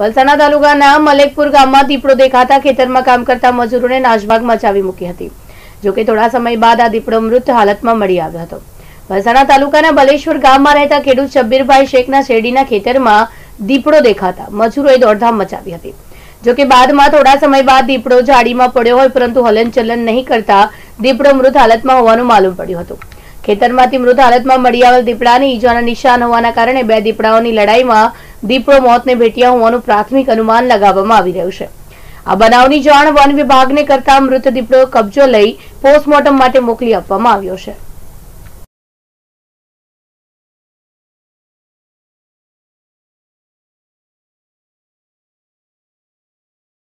વલસાડના તાલુકાના મલેકપુર ગામમાં દીપડો દેખાતા ખેતરમાં કામ કરતા મજૂરોને નાશભાગ મચાવી મૂકી હતી. જોકે થોડા સમય બાદ આ દીપડો મૃત હાલતમાં મળી આવ્યો હતો. વલસાડના તાલુકાના બલેશ્વર ગામમાં રહેતા ખેડૂત શબ્બીરભાઈ શેખના શેરડીના ખેતરમાં દીપડો દેખાતા મજૂરોએ દોડધામ મચાવી હતી. જોકે બાદમાં થોડા સમય બાદ દીપડો ઝાડીમાં પડ્યો હોય પરંતુ હલનચલન નહીં કરતા દીપડો મૃત હાલતમાં હોવાનું માલુમ પડ્યું હતું. ખેતરમાંથી મૃત હાલતમાં મળી આવેલ દીપડાની ઈજાના નિશાન હોવાના કારણે બે દીપડાઓની લડાઈમાં દીપડો મોતને ભેટ્યા હોવાનું પ્રાથમિક અનુમાન લગાવવામાં આવી રહ્યું છે. આ બનાવની જાણ વન વિભાગને કરતા મૃત દીપડો કબજો લઈ પોસ્ટમોર્ટમ માટે મોકલી આપવામાં આવ્યો છે.